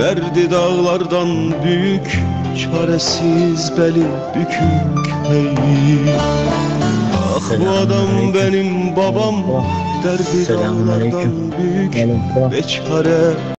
Derdi dağlardan büyük Çaresiz beli bükük hey Ah bu adam benim babam Derdi dağlardan büyük Beçare